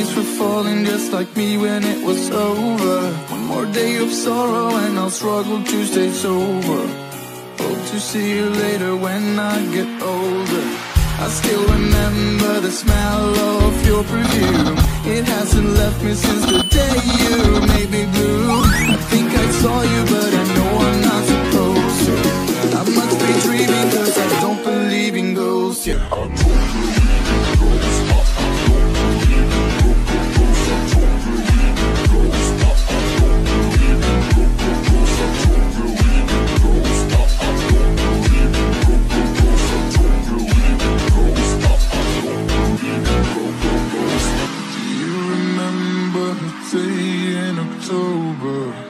Leaves were falling just like me when it was over. One more day of sorrow and I'll struggle to stay sober. Hope to see you later when I get older. I still remember the smell of your perfume. It hasn't left me since the day you made me blue. I think I saw you, but I know remember the day in October?